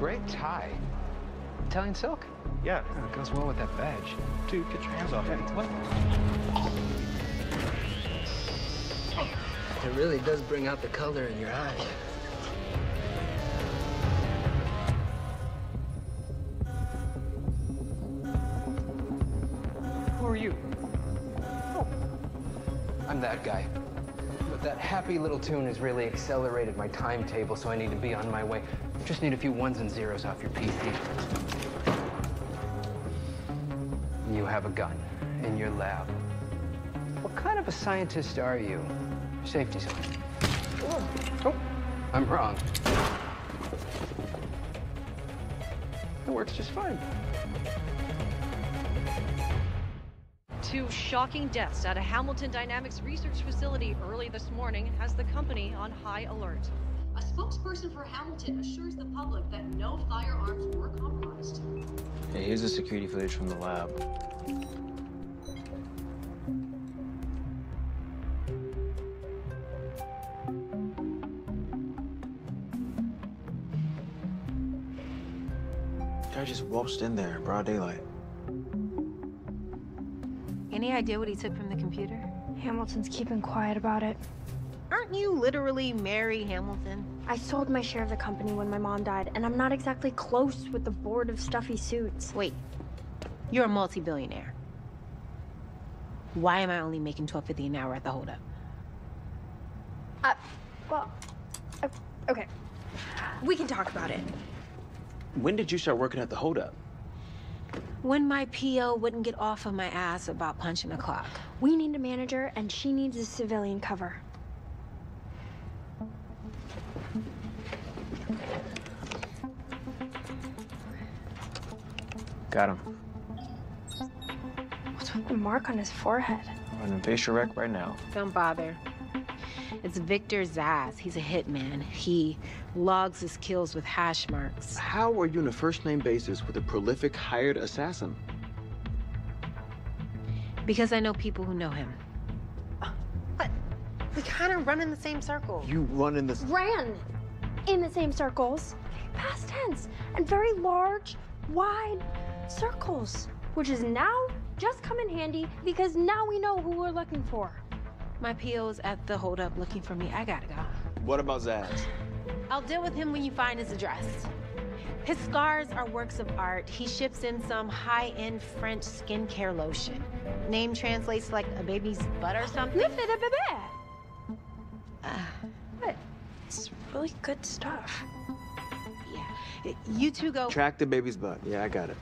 great tie. Italian silk? Yeah. Oh, it goes well with that badge. Dude, get your hands off me. What? It really does bring out the color in your eye. Who are you? Oh, I'm that guy. But that happy little tune has really accelerated my timetable, so I need to be on my way. Just need a few ones and zeros off your PC. You have a gun in your lab. What kind of a scientist are you? Safety zone. Oh, I'm wrong. It works just fine. Two shocking deaths at a Hamilton Dynamics research facility early this morning has the company on high alert. A spokesperson for Hamilton assures the public that no firearms were compromised. Hey, here's the security footage from the lab. Guy just waltzed in there, in broad daylight. Any idea what he took from the computer? Hamilton's keeping quiet about it. Aren't you literally Mary Hamilton? I sold my share of the company when my mom died, and I'm not exactly close with the board of stuffy suits. Wait, you're a multi-billionaire. Why am I only making twelve fifty an hour at the holdup? Uh, well, uh, okay. We can talk about it. When did you start working at the holdup? When my PO wouldn't get off of my ass about punching a clock. We need a manager, and she needs a civilian cover. Got him. What's with the mark on his forehead? Running facial wreck right now. Don't bother. It's Victor Zsasz. He's a hitman. He logs his kills with hash marks. How are you on a first name basis with a prolific hired assassin? Because I know people who know him. But we kind of run in the same circles. You run in this. Ran in the same circles, past tense, and very large, wide circles, which is now just come in handy because now we know who we're looking for. My PO's at the holdup looking for me. I gotta go. What about Zsasz? I'll deal with him when you find his address. His scars are works of art. He ships in some high-end French skincare lotion. Name translates like a baby's butt or something. Lift it a bit. What? It's really good stuff. Yeah. You two go. Track the baby's butt. Yeah, I got it.